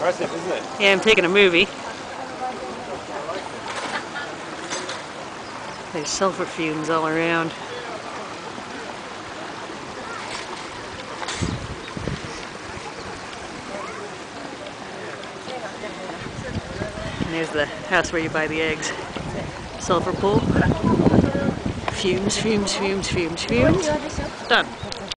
Impressive, isn't it? Yeah, I'm taking a movie. There's sulfur fumes all around. And there's the house where you buy the eggs. Sulfur pool. Fumes, fumes, fumes, fumes, fumes. Done.